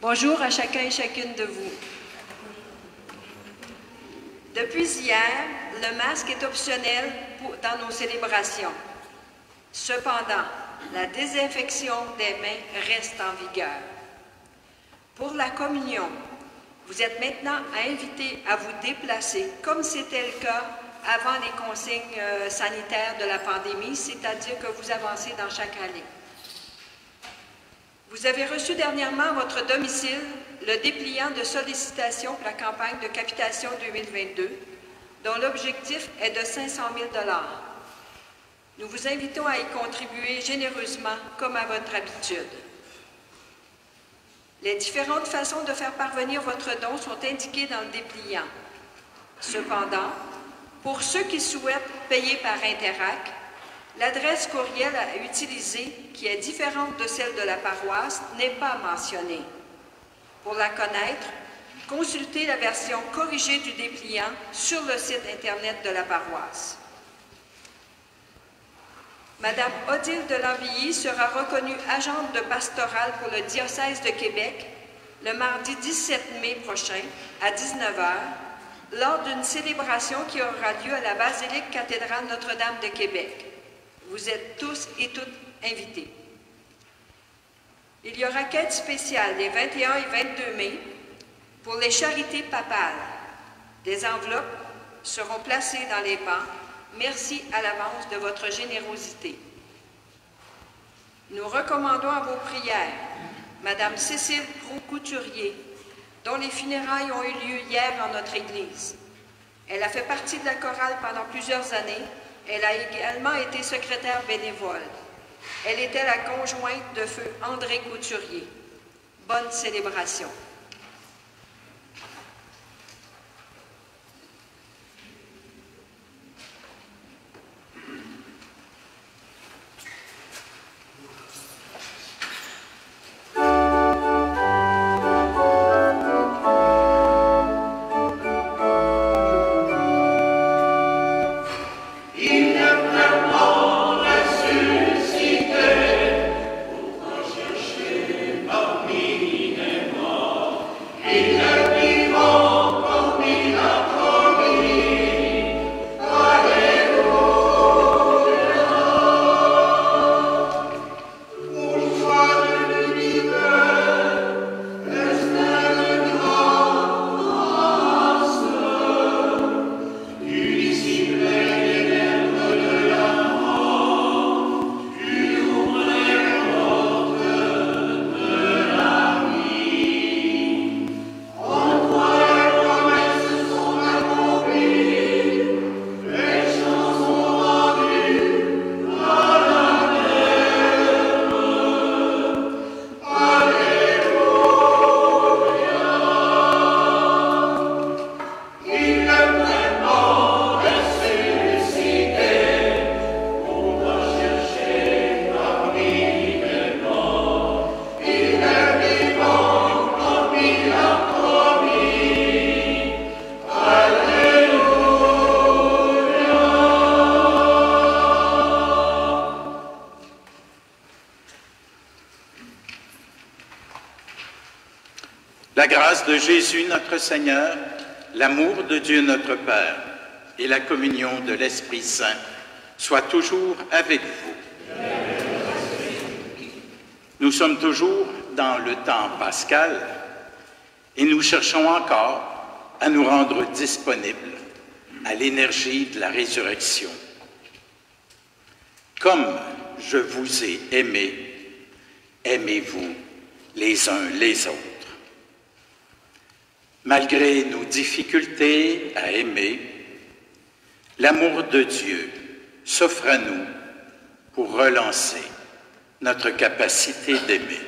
Bonjour à chacun et chacune de vous. Depuis hier, le masque est optionnel dans nos célébrations. Cependant, la désinfection des mains reste en vigueur. Pour la communion, vous êtes maintenant invités à vous déplacer comme c'était le cas avant les consignes euh, sanitaires de la pandémie, c'est-à-dire que vous avancez dans chaque allée. Vous avez reçu dernièrement à votre domicile le dépliant de sollicitation pour la campagne de capitation 2022, dont l'objectif est de 500 000 Nous vous invitons à y contribuer généreusement comme à votre habitude. Les différentes façons de faire parvenir votre don sont indiquées dans le dépliant. Cependant, pour ceux qui souhaitent payer par Interac, L'adresse courriel à utiliser, qui est différente de celle de la paroisse, n'est pas mentionnée. Pour la connaître, consultez la version corrigée du dépliant sur le site Internet de la paroisse. Madame Odile de sera reconnue agente de pastorale pour le diocèse de Québec le mardi 17 mai prochain à 19h lors d'une célébration qui aura lieu à la basilique cathédrale Notre-Dame de Québec. Vous êtes tous et toutes invités. Il y aura quête spéciale les 21 et 22 mai pour les charités papales. Des enveloppes seront placées dans les bancs. Merci à l'avance de votre générosité. Nous recommandons à vos prières Madame Cécile Proux-Couturier, dont les funérailles ont eu lieu hier en notre Église. Elle a fait partie de la chorale pendant plusieurs années elle a également été secrétaire bénévole. Elle était la conjointe de feu André Couturier. Bonne célébration. De Jésus notre Seigneur, l'amour de Dieu notre Père et la communion de l'Esprit Saint soient toujours avec vous. Nous sommes toujours dans le temps pascal et nous cherchons encore à nous rendre disponibles à l'énergie de la résurrection. Comme je vous ai aimé, aimez-vous les uns les autres. Malgré nos difficultés à aimer, l'amour de Dieu s'offre à nous pour relancer notre capacité d'aimer.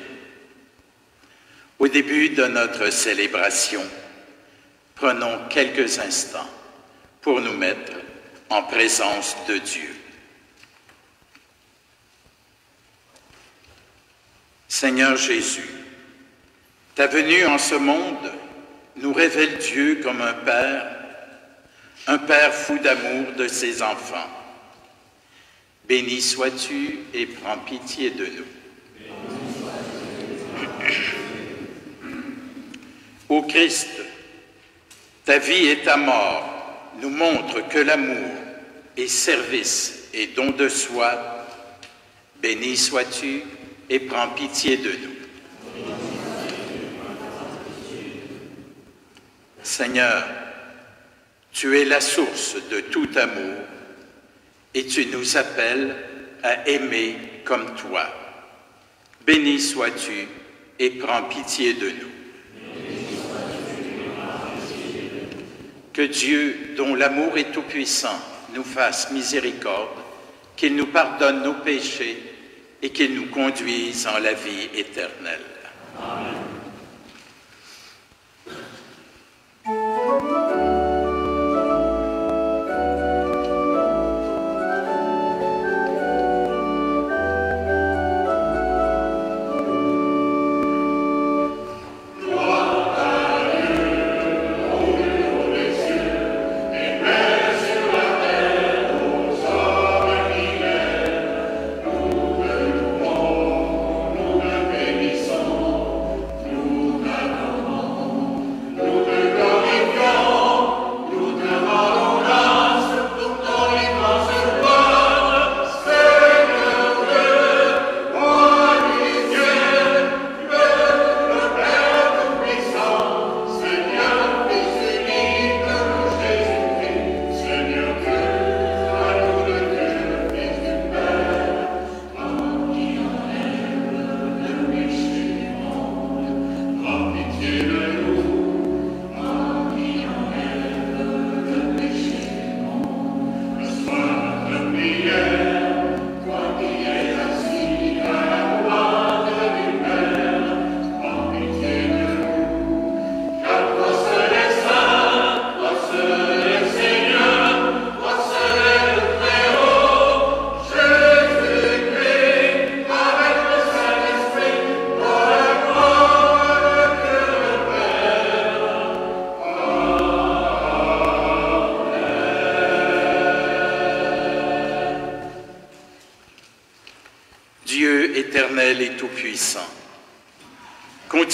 Au début de notre célébration, prenons quelques instants pour nous mettre en présence de Dieu. Seigneur Jésus, ta venue en ce monde nous révèle Dieu comme un Père, un Père fou d'amour de ses enfants. Béni sois-tu et prends pitié de nous. Ô Christ, ta vie et ta mort nous montrent que l'amour et service et don de soi, béni sois-tu et prends pitié de nous. Seigneur, tu es la source de tout amour et tu nous appelles à aimer comme toi. Béni sois-tu et prends pitié de nous. Que Dieu, dont l'amour est tout-puissant, nous fasse miséricorde, qu'il nous pardonne nos péchés et qu'il nous conduise en la vie éternelle. Amen.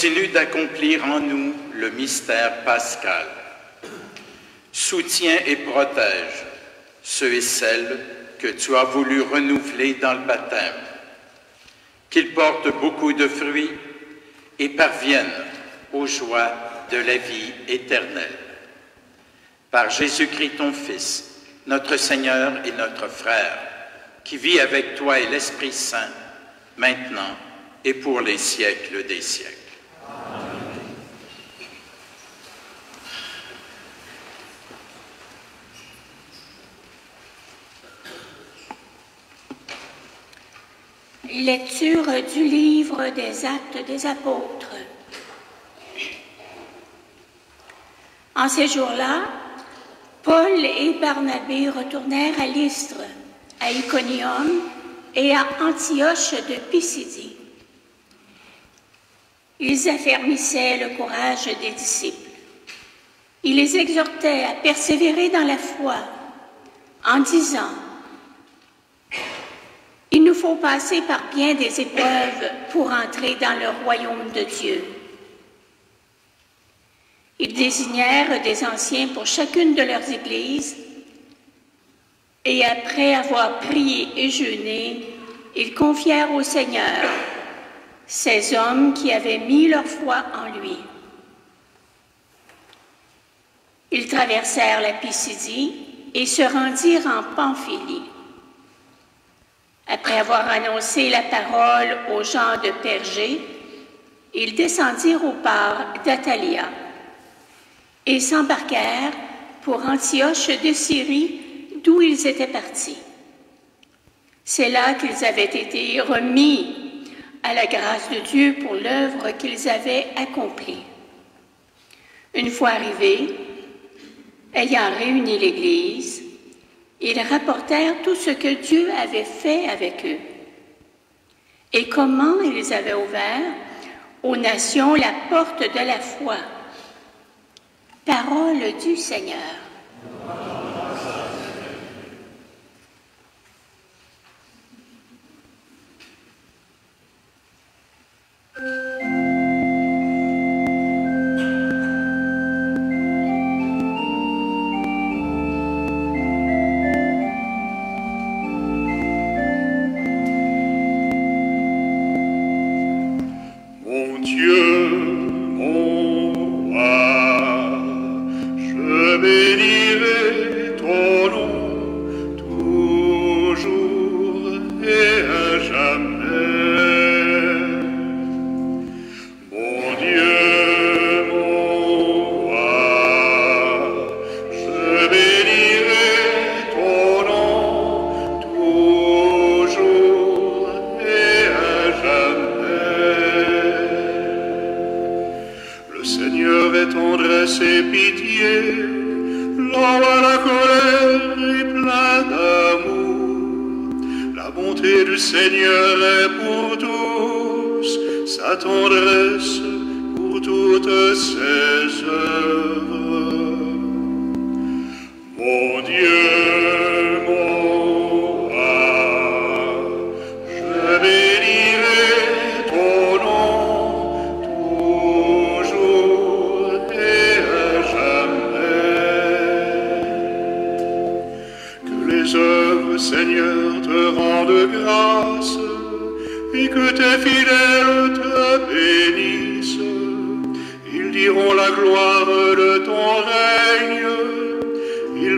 D'accomplir en nous le mystère pascal. Soutiens et protège ceux et celles que tu as voulu renouveler dans le baptême, qu'ils portent beaucoup de fruits et parviennent aux joies de la vie éternelle. Par Jésus-Christ ton Fils, notre Seigneur et notre frère, qui vit avec toi et l'Esprit Saint, maintenant et pour les siècles des siècles. Lecture du livre des actes des apôtres. En ces jours-là, Paul et Barnabé retournèrent à Lystre, à Iconium et à Antioche de Pisidie. Ils affermissaient le courage des disciples. Ils les exhortaient à persévérer dans la foi en disant il nous faut passer par bien des épreuves pour entrer dans le royaume de Dieu. Ils désignèrent des anciens pour chacune de leurs églises, et après avoir prié et jeûné, ils confièrent au Seigneur ces hommes qui avaient mis leur foi en lui. Ils traversèrent la Pisidie et se rendirent en Pamphylie. Après avoir annoncé la parole aux gens de Pergé, ils descendirent au port d'Atalia et s'embarquèrent pour Antioche de Syrie, d'où ils étaient partis. C'est là qu'ils avaient été remis à la grâce de Dieu pour l'œuvre qu'ils avaient accomplie. Une fois arrivés, ayant réuni l'Église, ils rapportèrent tout ce que Dieu avait fait avec eux et comment ils avaient ouvert aux nations la porte de la foi? Parole du Seigneur.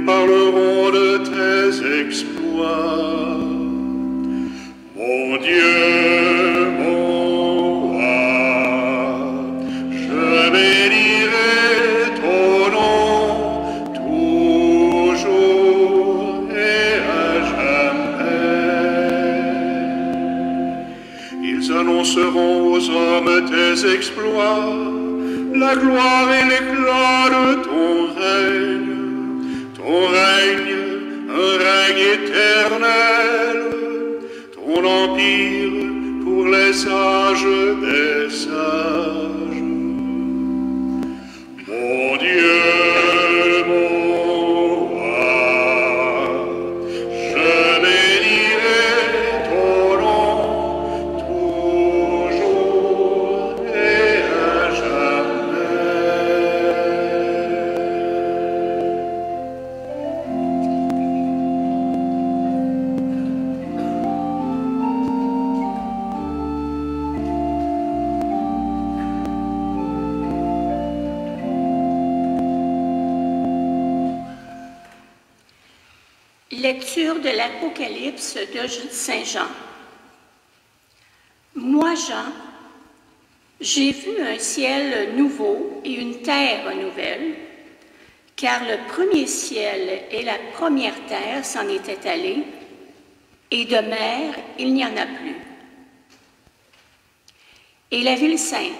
Parleront de tes exploits. Et la première terre s'en étaient allés, et de mer il n'y en a plus. Et la ville sainte,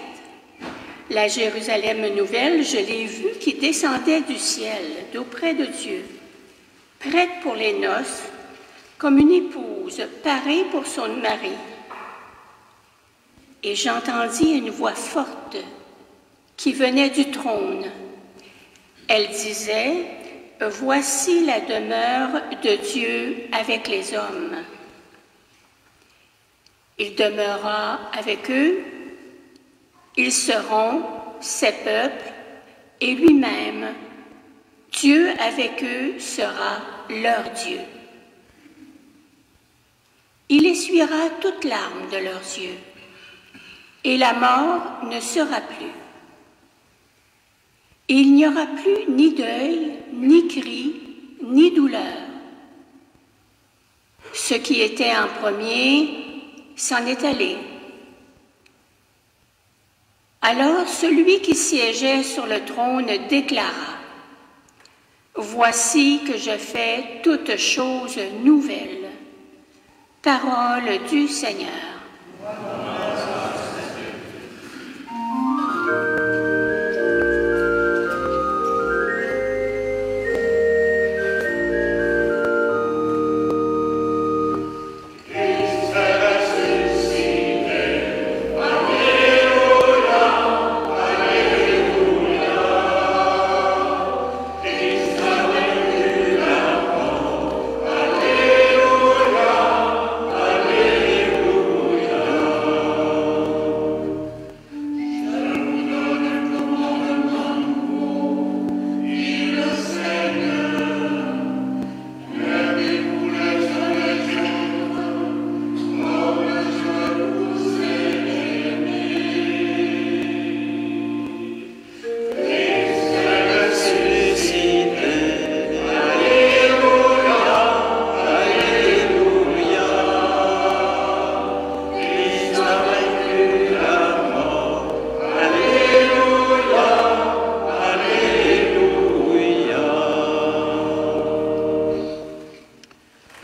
la Jérusalem nouvelle, je l'ai vue qui descendait du ciel, d'auprès de Dieu, prête pour les noces, comme une épouse parée pour son mari. Et j'entendis une voix forte qui venait du trône. Elle disait, Voici la demeure de Dieu avec les hommes. Il demeurera avec eux, ils seront ses peuples, et lui-même, Dieu avec eux sera leur Dieu. Il essuiera toute larme de leurs yeux, et la mort ne sera plus. Il n'y aura plus ni deuil, ni cri, ni douleur. Ce qui était en premier s'en est allé. Alors celui qui siégeait sur le trône déclara, Voici que je fais toutes choses nouvelles. Parole du Seigneur.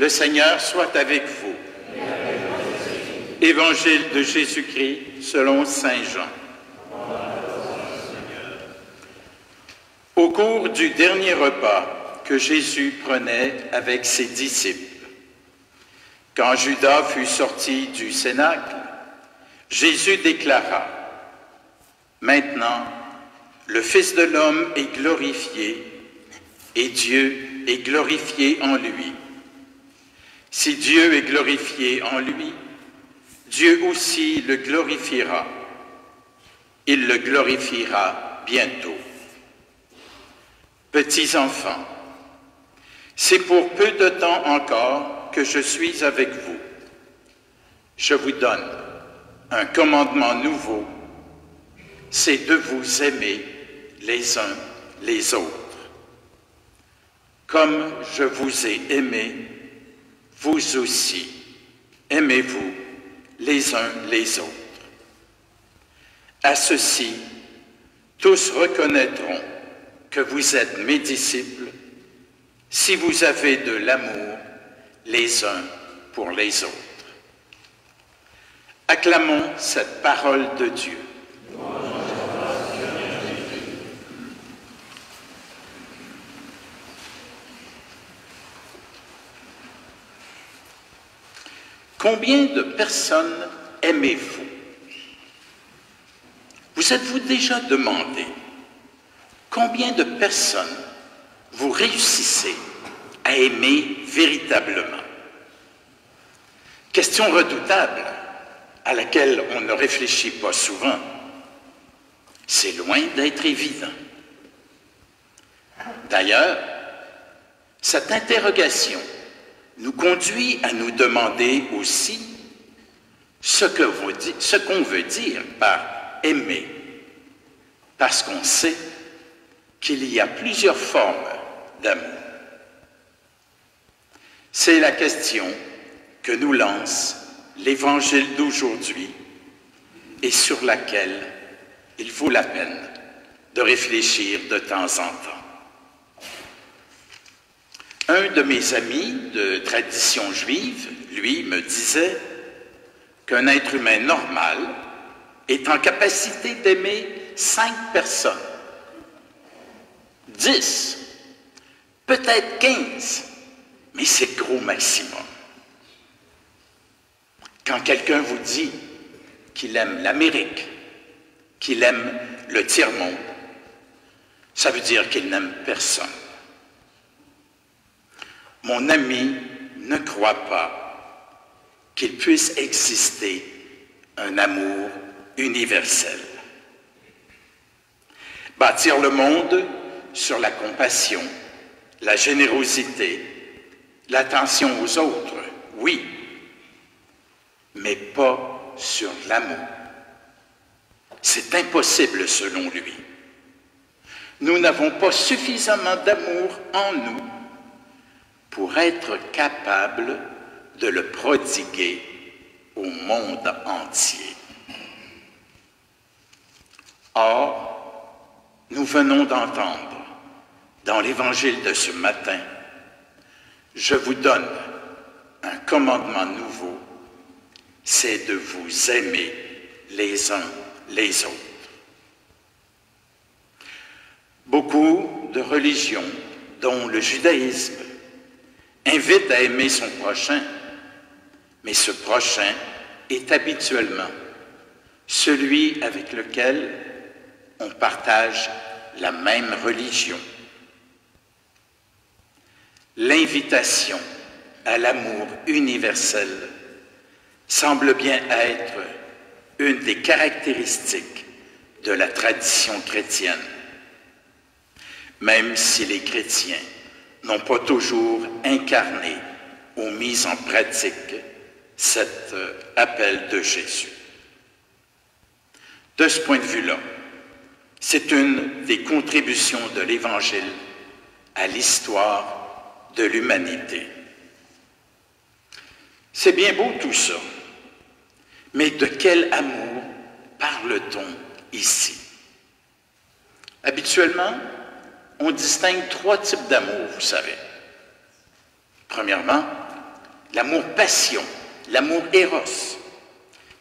Le Seigneur soit avec vous. Évangile de Jésus-Christ selon Saint Jean. Au cours du dernier repas que Jésus prenait avec ses disciples, quand Judas fut sorti du Cénacle, Jésus déclara, Maintenant, le Fils de l'homme est glorifié et Dieu est glorifié en lui. Si Dieu est glorifié en lui, Dieu aussi le glorifiera. Il le glorifiera bientôt. Petits enfants, c'est pour peu de temps encore que je suis avec vous. Je vous donne un commandement nouveau, c'est de vous aimer les uns les autres. Comme je vous ai aimé, vous aussi, aimez-vous les uns les autres. À ceci, tous reconnaîtront que vous êtes mes disciples si vous avez de l'amour les uns pour les autres. Acclamons cette parole de Dieu. Combien de personnes aimez-vous? Vous êtes-vous déjà demandé combien de personnes vous réussissez à aimer véritablement? Question redoutable à laquelle on ne réfléchit pas souvent. C'est loin d'être évident. D'ailleurs, cette interrogation nous conduit à nous demander aussi ce qu'on veut dire par aimer, parce qu'on sait qu'il y a plusieurs formes d'amour. C'est la question que nous lance l'évangile d'aujourd'hui et sur laquelle il vaut la peine de réfléchir de temps en temps. Un de mes amis de tradition juive, lui, me disait qu'un être humain normal est en capacité d'aimer cinq personnes, dix, peut-être quinze, mais c'est gros maximum. Quand quelqu'un vous dit qu'il aime l'Amérique, qu'il aime le tiers-monde, ça veut dire qu'il n'aime personne. Mon ami ne croit pas qu'il puisse exister un amour universel. Bâtir le monde sur la compassion, la générosité, l'attention aux autres, oui, mais pas sur l'amour. C'est impossible selon lui. Nous n'avons pas suffisamment d'amour en nous pour être capables de le prodiguer au monde entier. Or, nous venons d'entendre dans l'évangile de ce matin, je vous donne un commandement nouveau, c'est de vous aimer les uns les autres. Beaucoup de religions, dont le judaïsme, invitent à aimer son prochain, mais ce prochain est habituellement celui avec lequel on partage la même religion. L'invitation à l'amour universel semble bien être une des caractéristiques de la tradition chrétienne, même si les chrétiens n'ont pas toujours incarné ou mis en pratique cet euh, appel de Jésus. De ce point de vue-là, c'est une des contributions de l'Évangile à l'histoire de l'humanité. C'est bien beau tout ça, mais de quel amour parle-t-on ici? Habituellement, on distingue trois types d'amour, vous savez. Premièrement, l'amour passion, l'amour éros,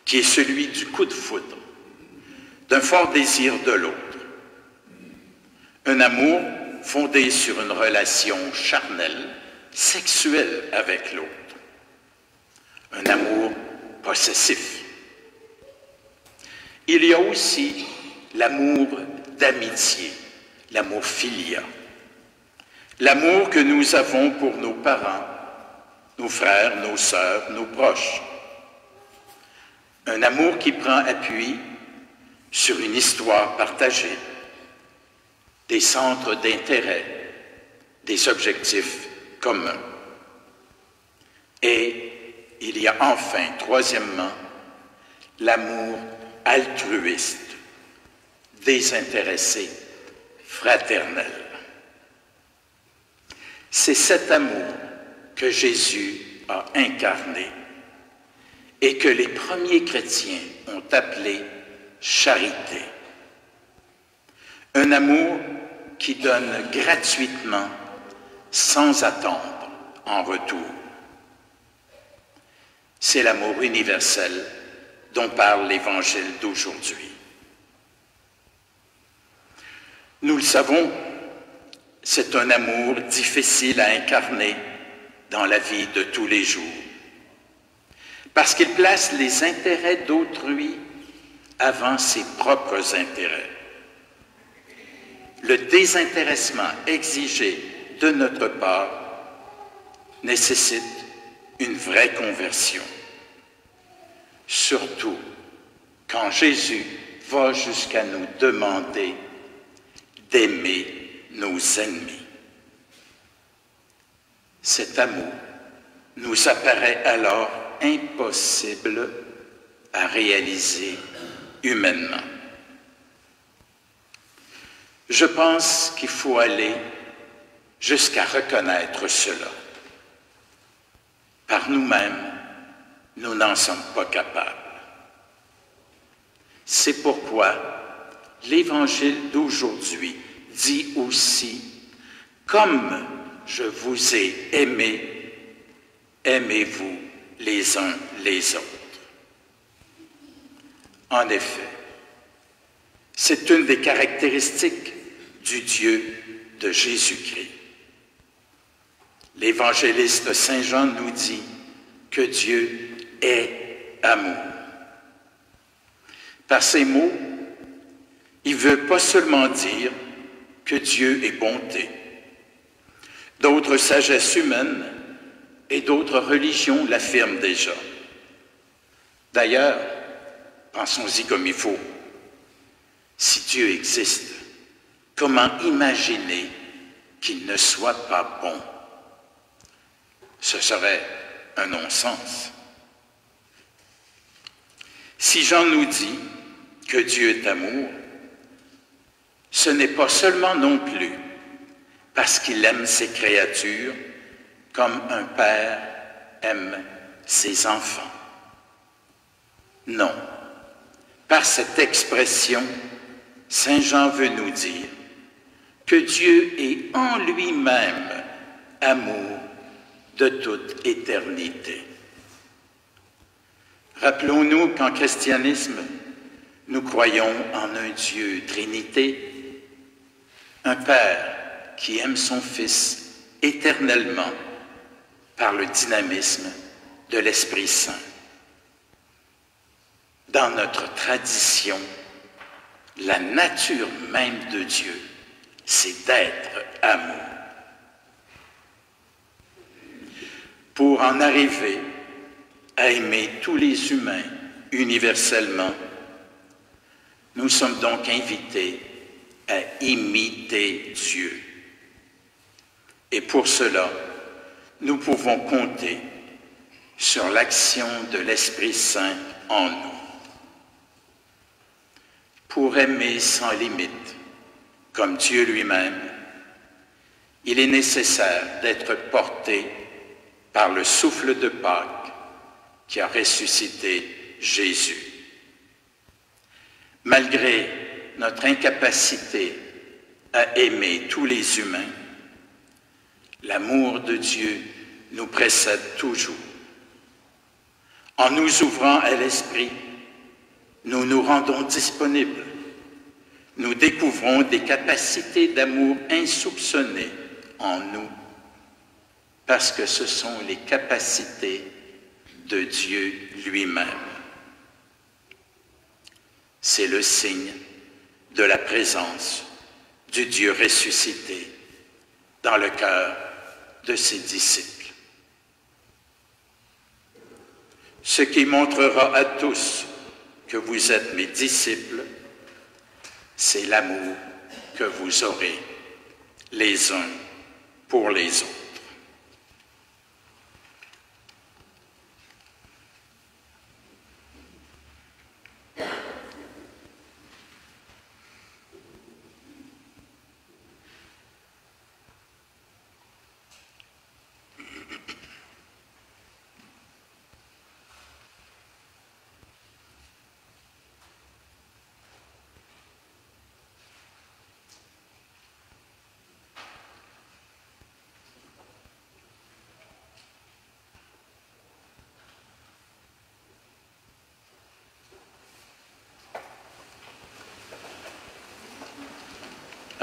qui est celui du coup de foudre, d'un fort désir de l'autre. Un amour fondé sur une relation charnelle, sexuelle avec l'autre. Un amour possessif. Il y a aussi l'amour d'amitié, l'amour filia. L'amour que nous avons pour nos parents, nos frères, nos sœurs, nos proches. Un amour qui prend appui sur une histoire partagée, des centres d'intérêt, des objectifs communs. Et il y a enfin, troisièmement, l'amour altruiste, désintéressé, fraternel. C'est cet amour que Jésus a incarné et que les premiers chrétiens ont appelé charité. Un amour qui donne gratuitement, sans attendre, en retour. C'est l'amour universel dont parle l'Évangile d'aujourd'hui. Nous le savons, c'est un amour difficile à incarner dans la vie de tous les jours, parce qu'il place les intérêts d'autrui avant ses propres intérêts. Le désintéressement exigé de notre part nécessite une vraie conversion, surtout quand Jésus va jusqu'à nous demander d'aimer nos ennemis. Cet amour nous apparaît alors impossible à réaliser humainement. Je pense qu'il faut aller jusqu'à reconnaître cela. Par nous-mêmes, nous n'en sommes pas capables. C'est pourquoi l'Évangile d'aujourd'hui dit aussi, comme je vous ai aimé, aimez-vous les uns les autres. En effet, c'est une des caractéristiques du Dieu de Jésus-Christ. L'évangéliste Saint Jean nous dit que Dieu est amour. Par ces mots, il veut pas seulement dire que Dieu est bonté. D'autres sagesses humaines et d'autres religions l'affirment déjà. D'ailleurs, pensons-y comme il faut. Si Dieu existe, comment imaginer qu'il ne soit pas bon? Ce serait un non-sens. Si Jean nous dit que Dieu est amour, ce n'est pas seulement non plus parce qu'il aime ses créatures comme un père aime ses enfants. Non. Par cette expression, Saint Jean veut nous dire que Dieu est en lui-même amour de toute éternité. Rappelons-nous qu'en christianisme, nous croyons en un Dieu Trinité, un Père qui aime son Fils éternellement par le dynamisme de l'Esprit Saint. Dans notre tradition, la nature même de Dieu, c'est d'être amour. Pour en arriver à aimer tous les humains universellement, nous sommes donc invités à imiter Dieu. Et pour cela, nous pouvons compter sur l'action de l'Esprit Saint en nous. Pour aimer sans limite, comme Dieu lui-même, il est nécessaire d'être porté par le souffle de Pâques qui a ressuscité Jésus. Malgré notre incapacité à aimer tous les humains, l'amour de Dieu nous précède toujours En nous ouvrant à l'Esprit, nous nous rendons disponibles. Nous découvrons des capacités d'amour insoupçonnées en nous, parce que ce sont les capacités de Dieu lui-même. C'est le signe de la présence du Dieu ressuscité dans le cœur de ses disciples. Ce qui montrera à tous que vous êtes mes disciples, c'est l'amour que vous aurez les uns pour les autres.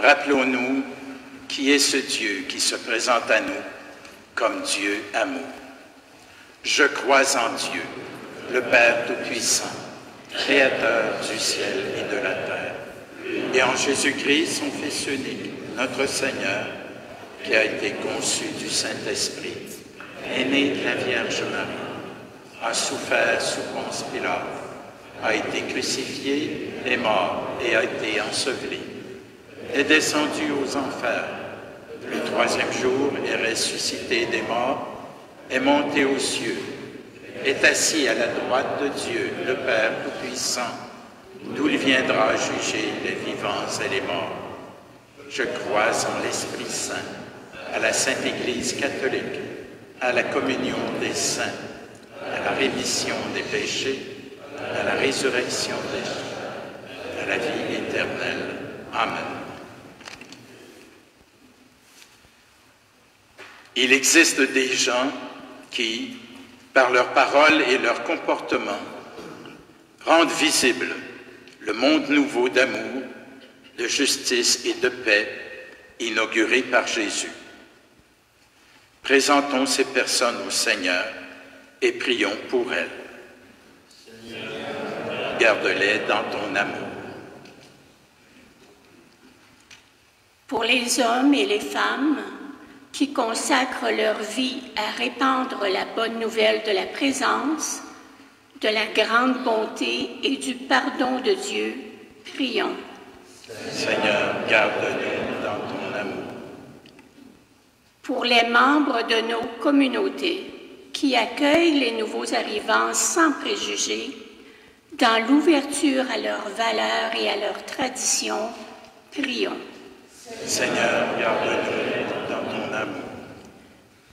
Rappelons-nous qui est ce Dieu qui se présente à nous comme Dieu amour. Je crois en Dieu, le Père Tout-Puissant, Créateur du ciel et de la terre, et en Jésus-Christ, son Fils unique, notre Seigneur, qui a été conçu du Saint-Esprit, est né de la Vierge Marie, a souffert sous Ponce Pilate, a été crucifié, est mort et a été enseveli est descendu aux enfers. Le troisième jour est ressuscité des morts, est monté aux cieux, est assis à la droite de Dieu, le Père Tout-Puissant, d'où il viendra juger les vivants et les morts. Je crois en l'Esprit Saint, à la Sainte Église catholique, à la communion des saints, à la rémission des péchés, à la résurrection des morts, à la vie éternelle. Amen. Il existe des gens qui, par leurs paroles et leur comportement, rendent visible le monde nouveau d'amour, de justice et de paix inauguré par Jésus. Présentons ces personnes au Seigneur et prions pour elles. Garde-les dans ton amour. Pour les hommes et les femmes, qui consacrent leur vie à répandre la bonne nouvelle de la présence, de la grande bonté et du pardon de Dieu, prions. Seigneur, garde-nous dans ton amour. Pour les membres de nos communautés qui accueillent les nouveaux arrivants sans préjugés, dans l'ouverture à leurs valeurs et à leurs traditions, prions. Seigneur, garde-nous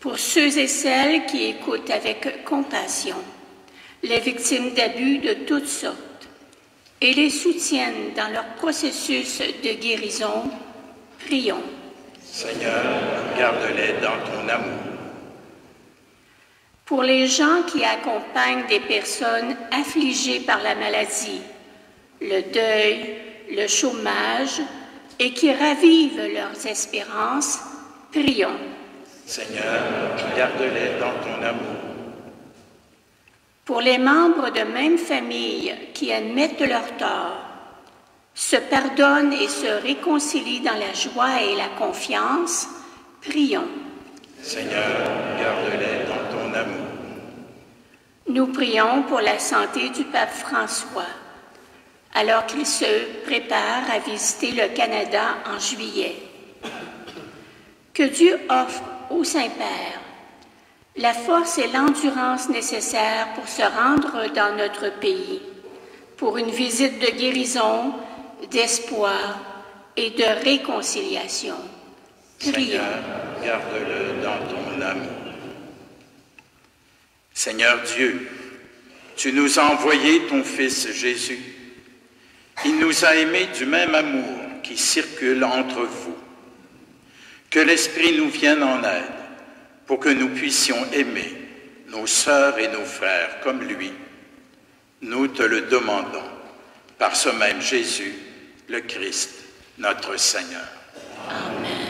pour ceux et celles qui écoutent avec compassion les victimes d'abus de toutes sortes et les soutiennent dans leur processus de guérison, prions. Seigneur, garde-les dans ton amour. Pour les gens qui accompagnent des personnes affligées par la maladie, le deuil, le chômage et qui ravivent leurs espérances, Prions. Seigneur, garde-les dans ton amour. Pour les membres de même famille qui admettent leur tort, se pardonnent et se réconcilient dans la joie et la confiance, prions. Seigneur, garde-les dans ton amour. Nous prions pour la santé du pape François, alors qu'il se prépare à visiter le Canada en juillet. Que Dieu offre au Saint-Père la force et l'endurance nécessaires pour se rendre dans notre pays, pour une visite de guérison, d'espoir et de réconciliation. Seigneur, garde-le dans ton amour. Seigneur Dieu, tu nous as envoyé ton Fils Jésus. Il nous a aimés du même amour qui circule entre vous. Que l'Esprit nous vienne en aide pour que nous puissions aimer nos sœurs et nos frères comme lui, nous te le demandons par ce même Jésus, le Christ, notre Seigneur. Amen.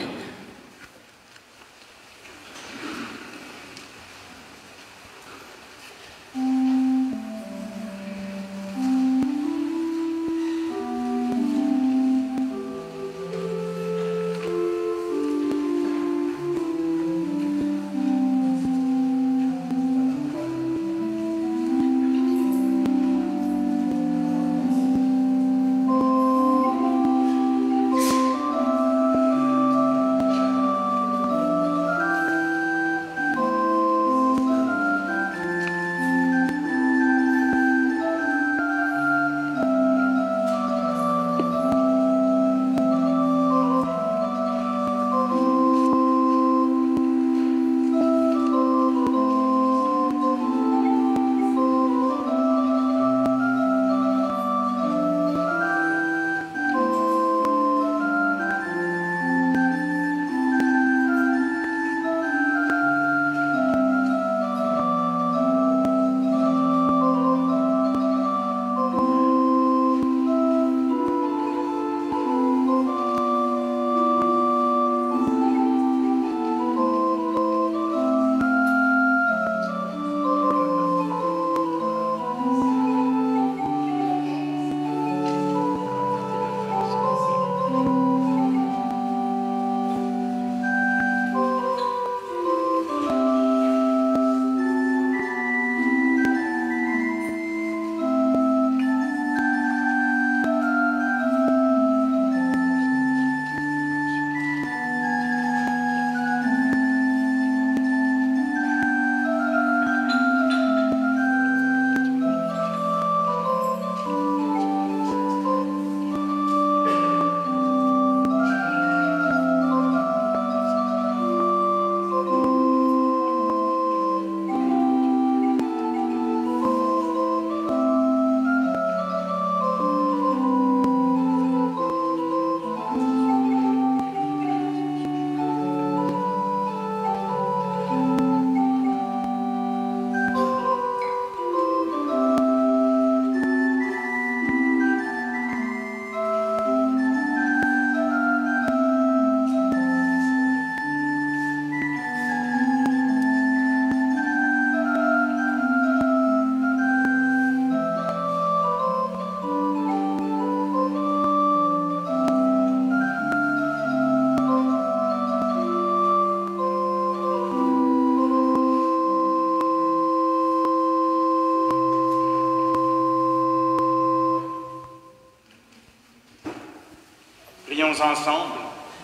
Ensemble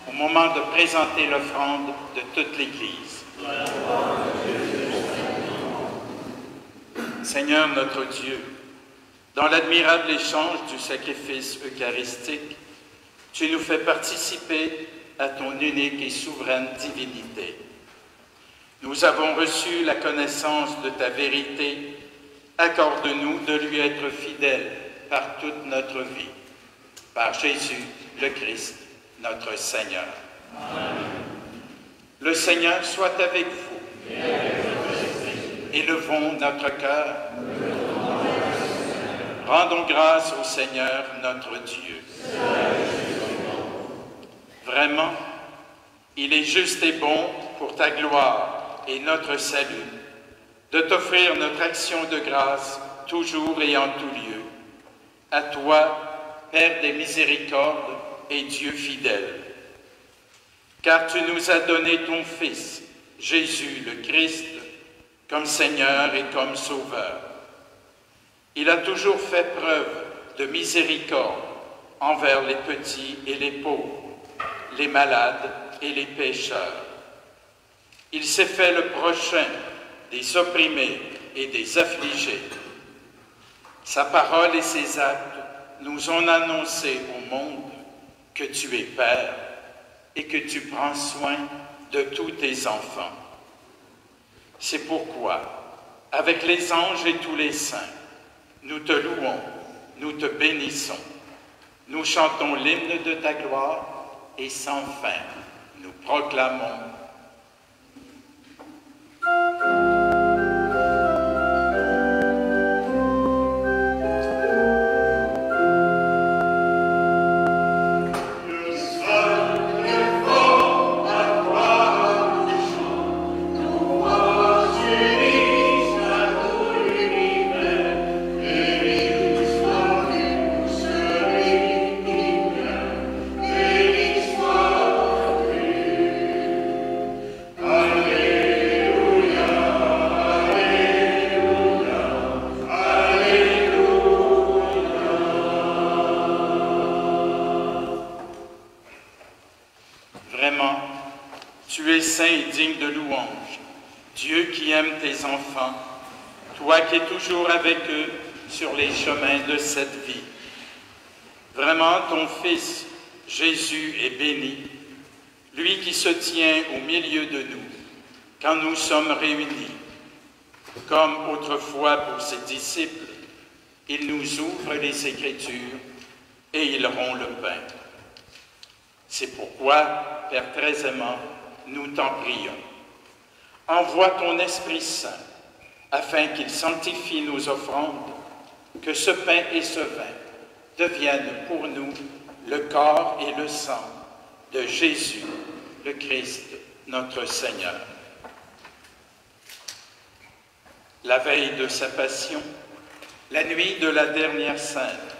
au moment de présenter l'offrande de toute l'Église. Seigneur notre Dieu, dans l'admirable échange du sacrifice eucharistique, tu nous fais participer à ton unique et souveraine divinité. Nous avons reçu la connaissance de ta vérité. Accorde-nous de lui être fidèles par toute notre vie. Par Jésus le Christ, notre Seigneur. Le Seigneur soit avec vous. Élevons notre cœur. Rendons grâce au Seigneur notre Dieu. Vraiment, il est juste et bon pour ta gloire et notre salut de t'offrir notre action de grâce toujours et en tout lieu. À toi, Père des miséricordes et Dieu fidèle. Car tu nous as donné ton Fils, Jésus le Christ, comme Seigneur et comme Sauveur. Il a toujours fait preuve de miséricorde envers les petits et les pauvres, les malades et les pécheurs. Il s'est fait le prochain des opprimés et des affligés. Sa parole et ses actes nous ont annoncé au monde que tu es Père et que tu prends soin de tous tes enfants. C'est pourquoi, avec les anges et tous les saints, nous te louons, nous te bénissons, nous chantons l'hymne de ta gloire et sans fin, nous proclamons Jésus est béni, lui qui se tient au milieu de nous quand nous sommes réunis. Comme autrefois pour ses disciples, il nous ouvre les Écritures et il rompt le pain. C'est pourquoi, Père très aimant, nous t'en prions. Envoie ton Esprit Saint afin qu'il sanctifie nos offrandes, que ce pain et ce vin deviennent pour nous le corps et le sang de Jésus, le Christ, notre Seigneur. La veille de sa passion, la nuit de la dernière sainte,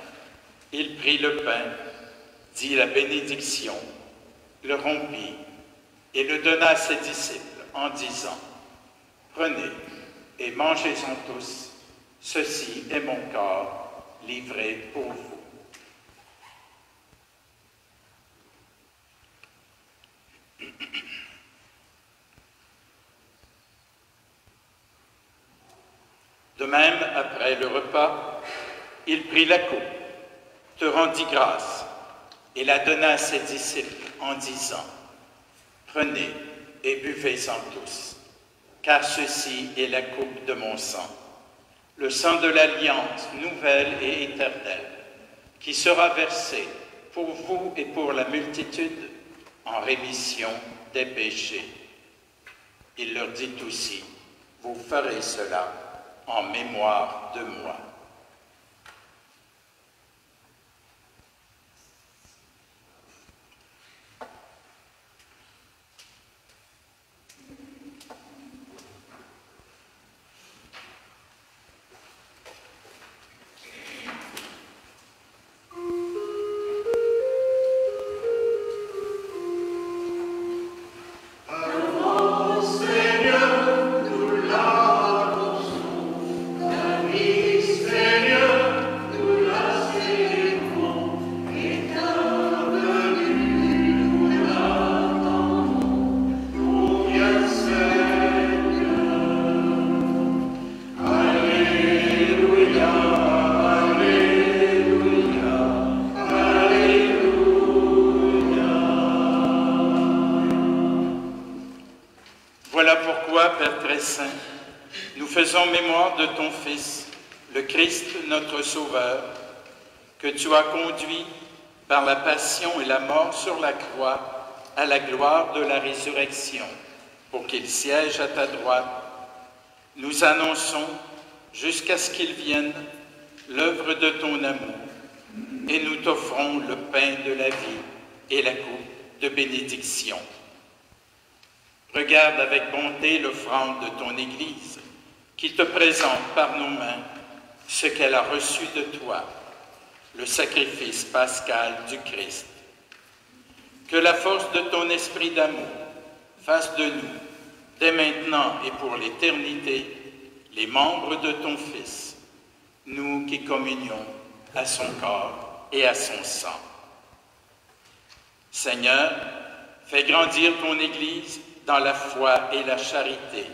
il prit le pain, dit la bénédiction, le rompit et le donna à ses disciples en disant, Prenez et mangez-en tous, ceci est mon corps livré pour vous. De même, après le repas, il prit la coupe, te rendit grâce et la donna à ses disciples en disant, Prenez et buvez-en tous, car ceci est la coupe de mon sang, le sang de l'alliance nouvelle et éternelle, qui sera versé pour vous et pour la multitude en rémission des péchés. Il leur dit aussi, vous ferez cela en mémoire de moi. Sauveur, que tu as conduit par la passion et la mort sur la croix à la gloire de la résurrection, pour qu'il siège à ta droite. Nous annonçons, jusqu'à ce qu'il vienne, l'œuvre de ton amour, et nous t'offrons le pain de la vie et la coupe de bénédiction. Regarde avec bonté l'offrande de ton Église, qui te présente par nos mains ce qu'elle a reçu de toi, le sacrifice pascal du Christ. Que la force de ton esprit d'amour fasse de nous, dès maintenant et pour l'éternité, les membres de ton Fils, nous qui communions à son corps et à son sang. Seigneur, fais grandir ton Église dans la foi et la charité,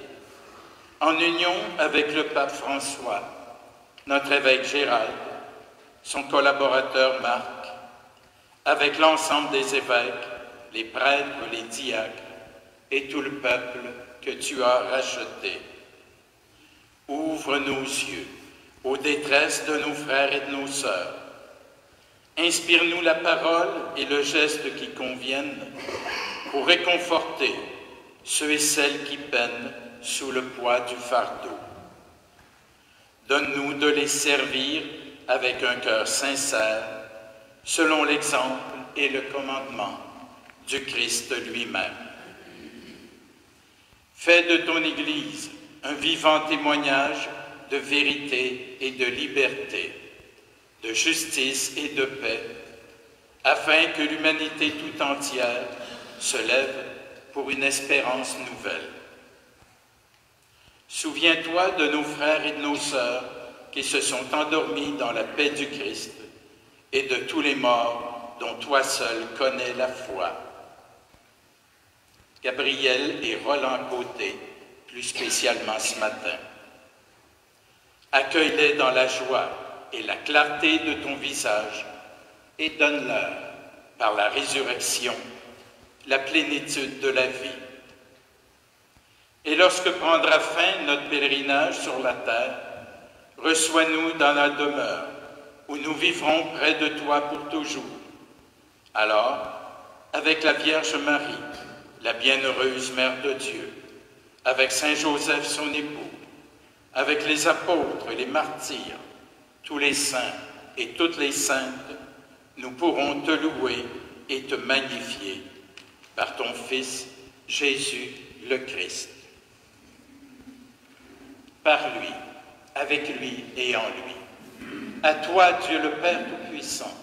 en union avec le pape François, notre évêque Gérald, son collaborateur Marc, avec l'ensemble des évêques, les prêtres, les diacres et tout le peuple que tu as racheté. Ouvre nos yeux aux détresses de nos frères et de nos sœurs. Inspire-nous la parole et le geste qui conviennent pour réconforter ceux et celles qui peinent sous le poids du fardeau. Donne-nous de les servir avec un cœur sincère, selon l'exemple et le commandement du Christ lui-même. Fais de ton Église un vivant témoignage de vérité et de liberté, de justice et de paix, afin que l'humanité tout entière se lève pour une espérance nouvelle. Souviens-toi de nos frères et de nos sœurs qui se sont endormis dans la paix du Christ et de tous les morts dont toi seul connais la foi. Gabriel et Roland Côté, plus spécialement ce matin. Accueille-les dans la joie et la clarté de ton visage et donne-leur, par la résurrection, la plénitude de la vie. Et lorsque prendra fin notre pèlerinage sur la terre, reçois-nous dans la demeure où nous vivrons près de toi pour toujours. Alors, avec la Vierge Marie, la bienheureuse Mère de Dieu, avec Saint Joseph son époux, avec les apôtres et les martyrs, tous les saints et toutes les saintes, nous pourrons te louer et te magnifier par ton Fils Jésus le Christ. Par lui, avec lui et en lui. À toi, Dieu le Père Tout-Puissant,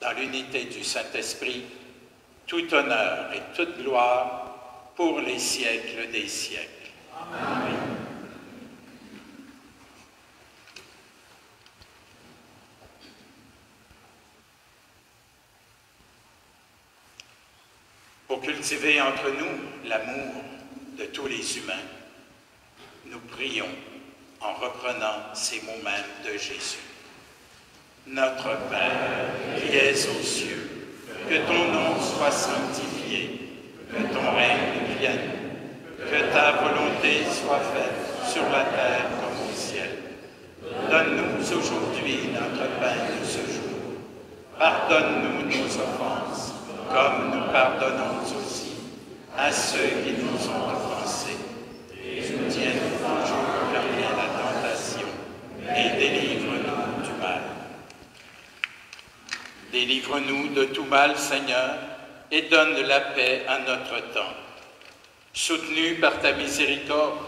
dans l'unité du Saint-Esprit, tout honneur et toute gloire pour les siècles des siècles. Amen. Pour cultiver entre nous l'amour de tous les humains, nous prions en reprenant ces mots mêmes de Jésus. Notre Père qui es aux cieux, que ton nom soit sanctifié, que ton règne vienne, que ta volonté soit faite sur la terre comme au ciel. Donne-nous aujourd'hui notre pain de ce jour. Pardonne-nous nos offenses, comme nous pardonnons aussi à ceux qui nous ont offensés. Et soutiens-nous toujours permet la tentation et délivre-nous du mal. Délivre-nous de tout mal, Seigneur, et donne la paix à notre temps. Soutenus par ta miséricorde,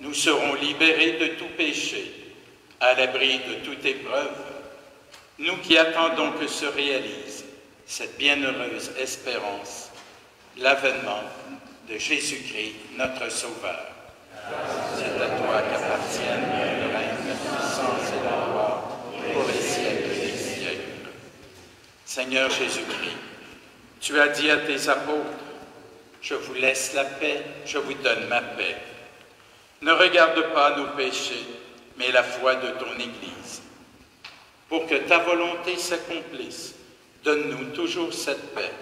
nous serons libérés de tout péché, à l'abri de toute épreuve, nous qui attendons que se réalise cette bienheureuse espérance, l'avènement de Jésus-Christ, notre Sauveur. C'est à toi qu'appartiennent le règne, la puissance et la gloire pour les siècles des siècles. Seigneur Jésus-Christ, tu as dit à tes apôtres, je vous laisse la paix, je vous donne ma paix. Ne regarde pas nos péchés, mais la foi de ton Église. Pour que ta volonté s'accomplisse, donne-nous toujours cette paix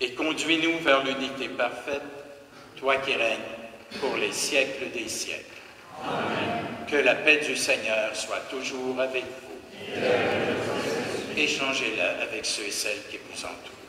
et conduis-nous vers l'unité parfaite, toi qui règnes pour les siècles des siècles. Amen. Que la paix du Seigneur soit toujours avec vous. Échangez-la avec ceux et celles qui vous entourent.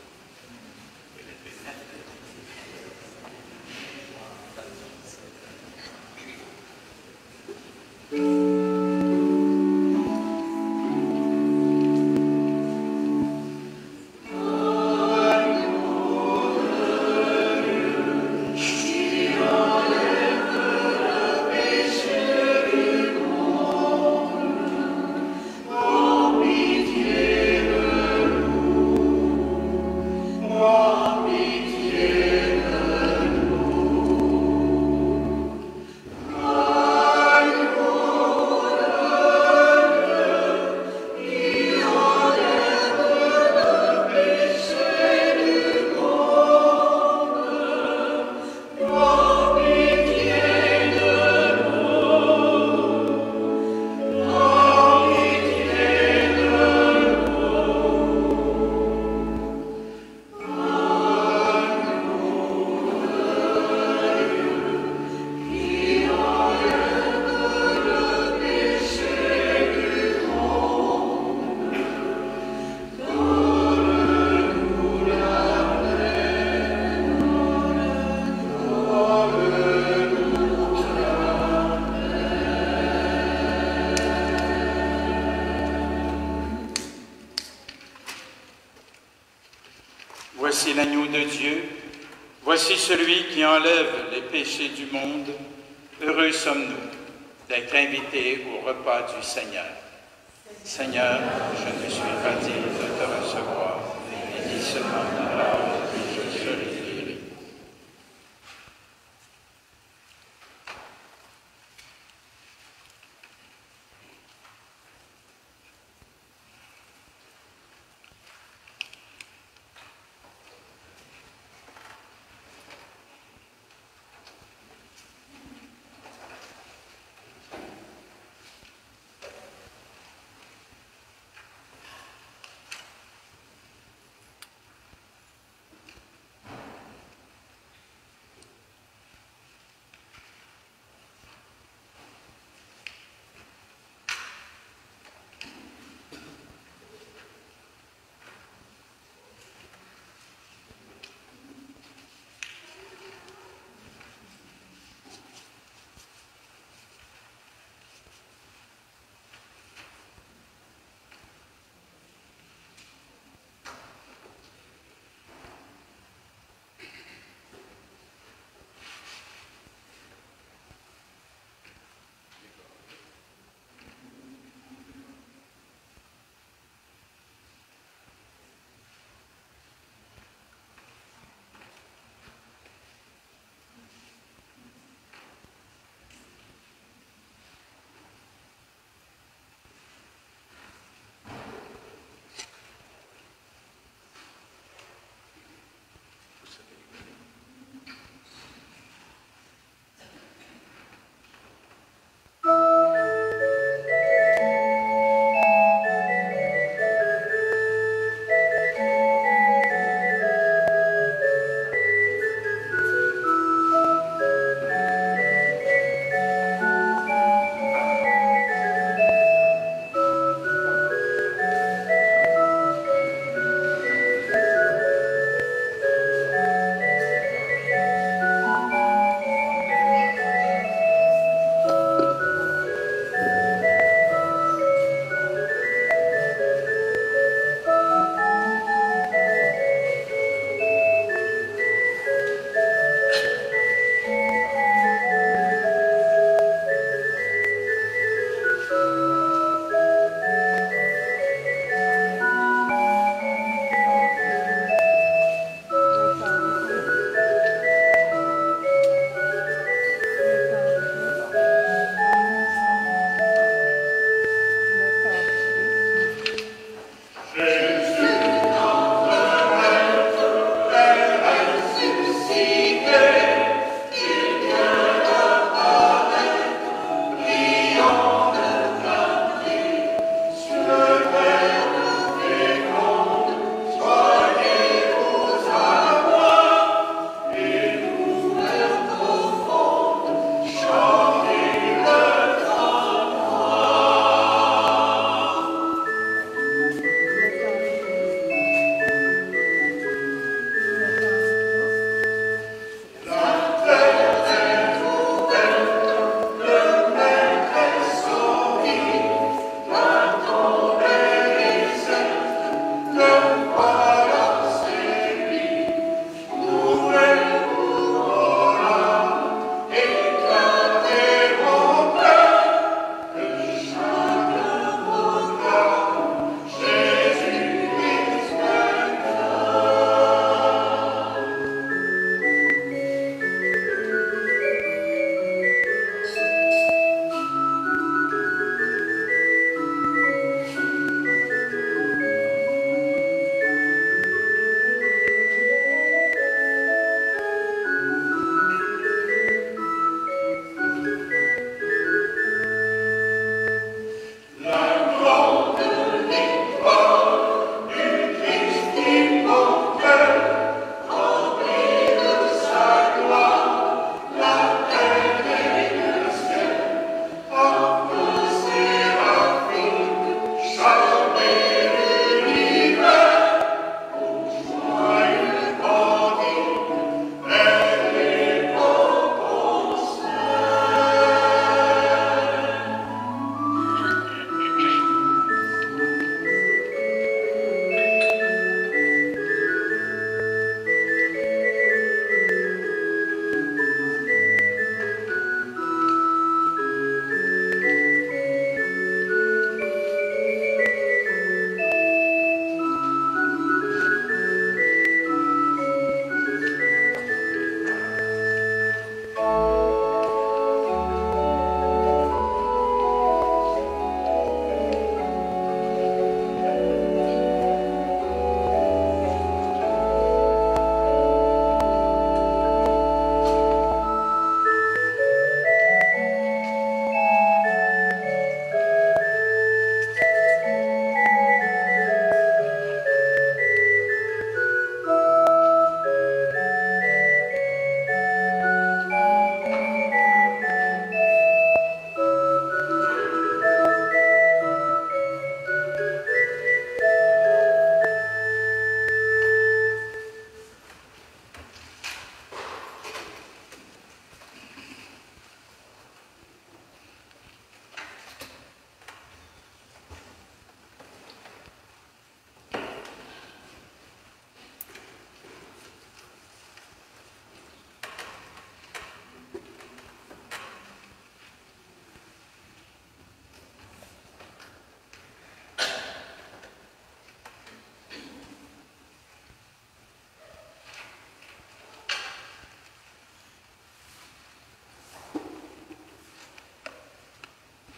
De Dieu, voici celui qui enlève les péchés du monde. Heureux sommes-nous d'être invités au repas du Seigneur. Seigneur, je ne suis pas digne de te recevoir, mais dis seulement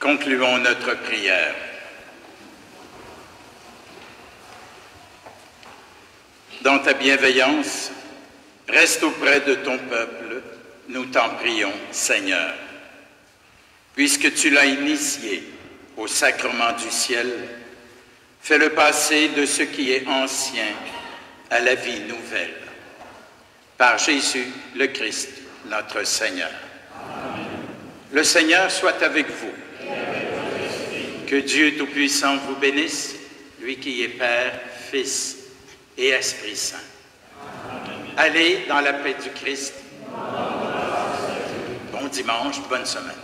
Concluons notre prière. Dans ta bienveillance, reste auprès de ton peuple, nous t'en prions, Seigneur. Puisque tu l'as initié au sacrement du ciel, fais-le passer de ce qui est ancien à la vie nouvelle. Par Jésus le Christ, notre Seigneur. Le Seigneur soit avec vous. Que Dieu Tout-Puissant vous bénisse, lui qui est Père, Fils et Esprit Saint. Allez dans la paix du Christ. Bon dimanche, bonne semaine.